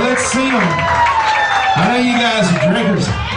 Let's see them. I know you guys are drinkers.